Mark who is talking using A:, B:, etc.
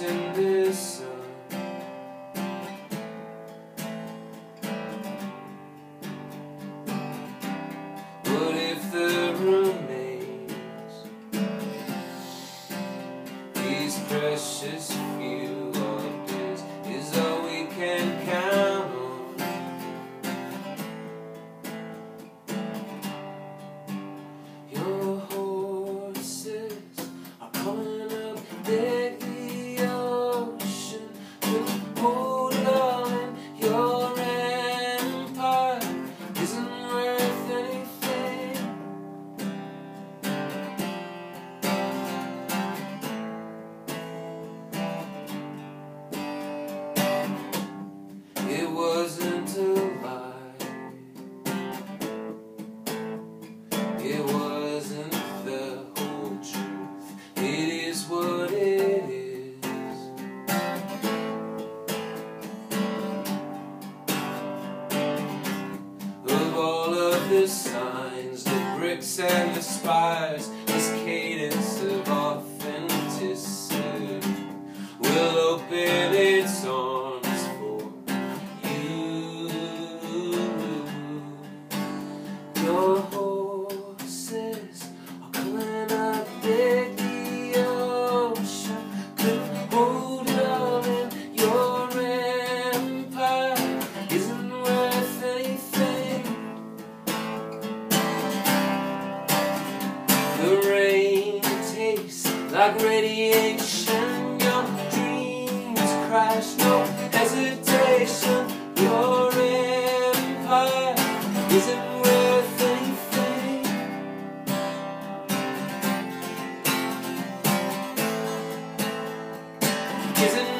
A: in this sun. What if the remains These precious the signs, the bricks and the spires, this cadence The rain tastes like radiation. Your dreams crash, no hesitation. Your empire isn't worth anything. Isn't